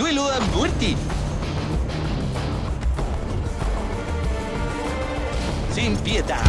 duelo a muerte. Sin piedad.